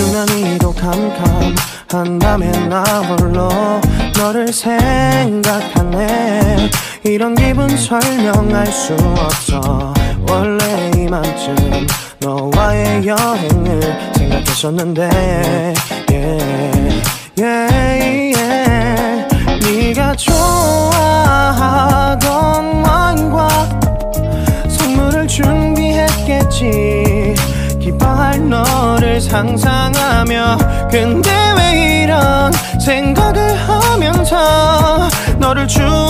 유난히도 캄캄한 밤에 나 홀로 너를 생각하네. 이런 기분 설명할 수 없어. 원래 이맘쯤 너와의 여행을 생각했었는데 yeah, yeah, 상상하며 근데 왜 이런 생각을 하면서 너를 건지